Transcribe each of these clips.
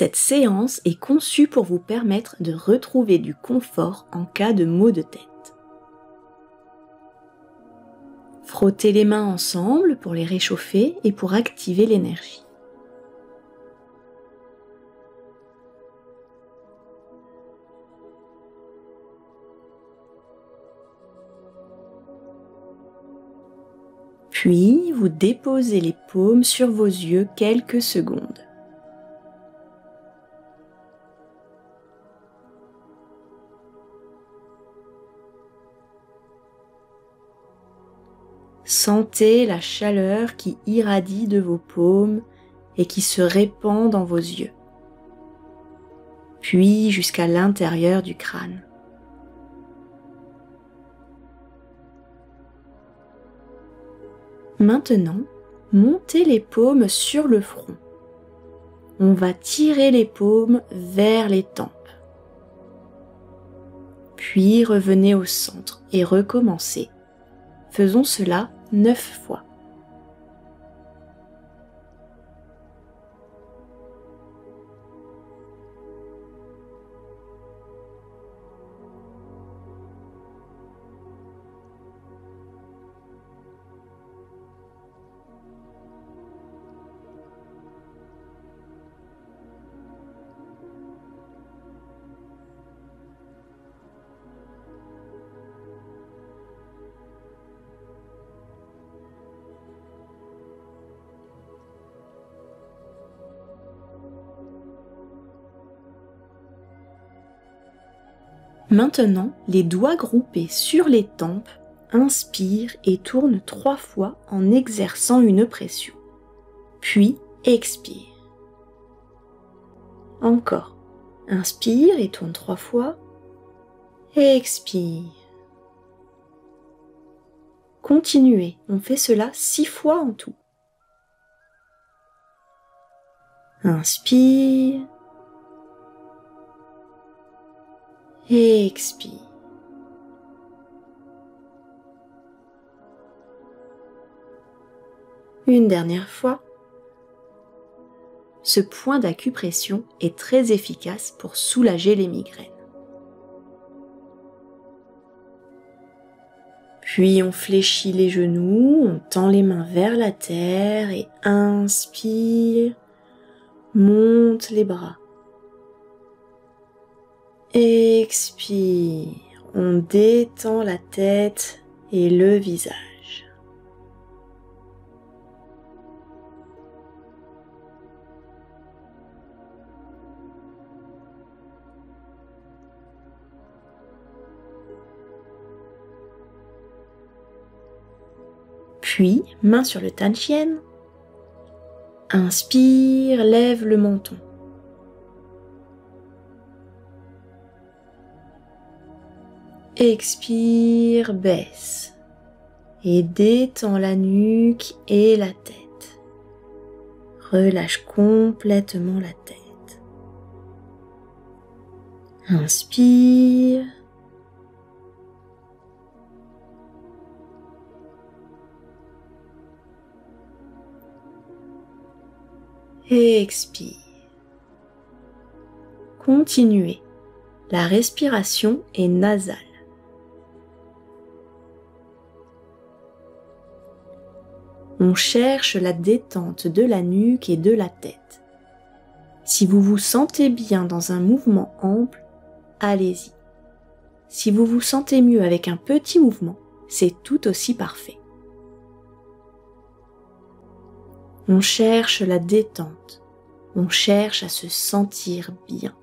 Cette séance est conçue pour vous permettre de retrouver du confort en cas de maux de tête. Frottez les mains ensemble pour les réchauffer et pour activer l'énergie. Puis vous déposez les paumes sur vos yeux quelques secondes. Sentez la chaleur qui irradie de vos paumes et qui se répand dans vos yeux, puis jusqu'à l'intérieur du crâne. Maintenant, montez les paumes sur le front. On va tirer les paumes vers les tempes. Puis revenez au centre et recommencez. Faisons cela neuf fois. Maintenant, les doigts groupés sur les tempes, inspire et tourne trois fois en exerçant une pression. Puis expire. Encore. Inspire et tourne trois fois. Expire. Continuez, on fait cela six fois en tout. Inspire. Expire. Une dernière fois. Ce point d'acupression est très efficace pour soulager les migraines. Puis on fléchit les genoux, on tend les mains vers la terre et inspire, monte les bras. Expire, on détend la tête et le visage. Puis, main sur le chien. Inspire, lève le menton. Expire, baisse et détends la nuque et la tête. Relâche complètement la tête. Inspire. expire. Continuez. La respiration est nasale. On cherche la détente de la nuque et de la tête. Si vous vous sentez bien dans un mouvement ample, allez-y. Si vous vous sentez mieux avec un petit mouvement, c'est tout aussi parfait. On cherche la détente, on cherche à se sentir bien.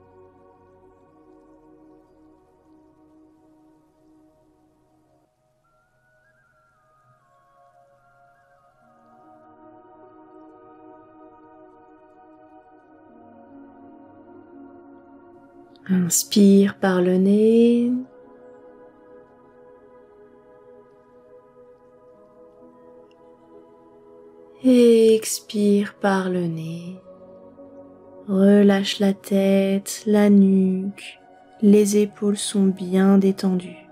Inspire par le nez. expire par le nez. Relâche la tête, la nuque, les épaules sont bien détendues.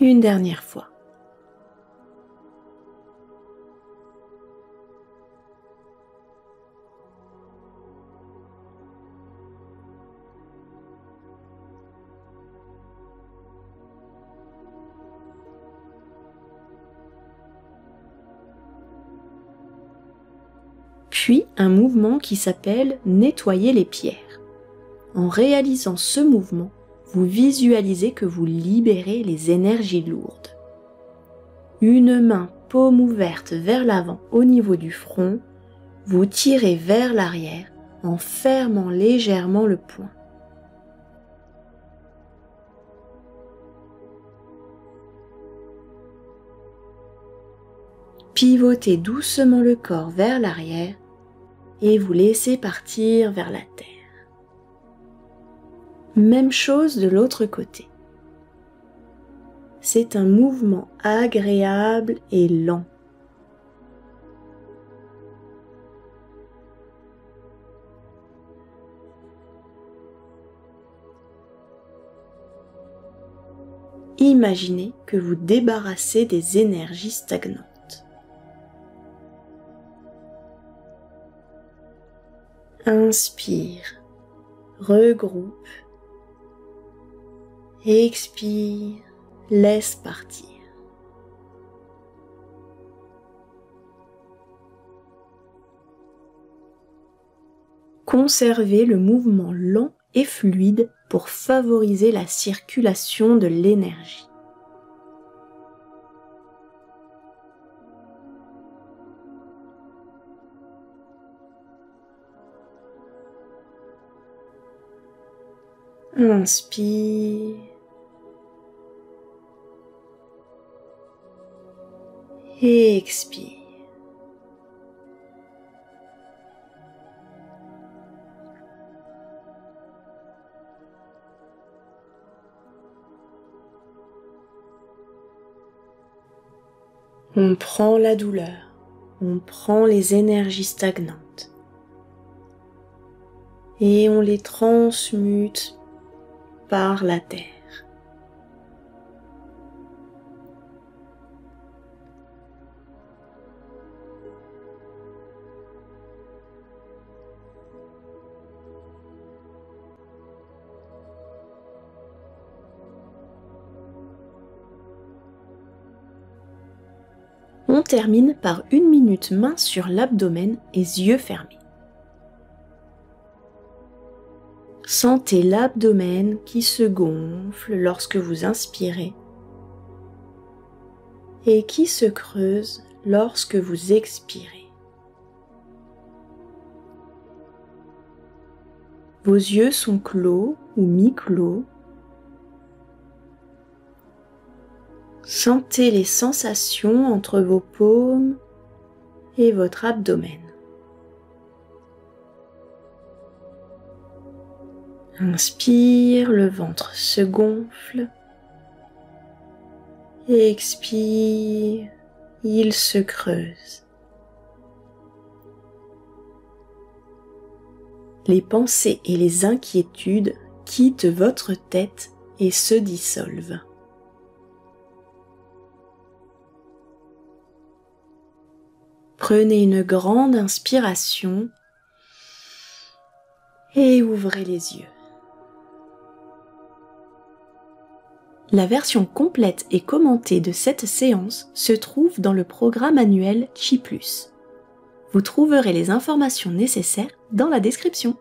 Une dernière fois. Puis un mouvement qui s'appelle nettoyer les pierres. En réalisant ce mouvement, vous visualisez que vous libérez les énergies lourdes. Une main paume ouverte vers l'avant au niveau du front, vous tirez vers l'arrière en fermant légèrement le poing. Pivotez doucement le corps vers l'arrière et vous laissez partir vers la terre. Même chose de l'autre côté. C'est un mouvement agréable et lent. Imaginez que vous débarrassez des énergies stagnantes. Inspire, regroupe, expire, laisse partir. Conservez le mouvement lent et fluide pour favoriser la circulation de l'énergie. Inspire. expire. On prend la douleur, on prend les énergies stagnantes et on les transmute par la terre. On termine par une minute main sur l'abdomen et yeux fermés. Sentez l'abdomen qui se gonfle lorsque vous inspirez et qui se creuse lorsque vous expirez. Vos yeux sont clos ou mi-clos. Sentez les sensations entre vos paumes et votre abdomen. Inspire, le ventre se gonfle. Expire, il se creuse. Les pensées et les inquiétudes quittent votre tête et se dissolvent. Prenez une grande inspiration et ouvrez les yeux. La version complète et commentée de cette séance se trouve dans le programme annuel Chi+. Vous trouverez les informations nécessaires dans la description.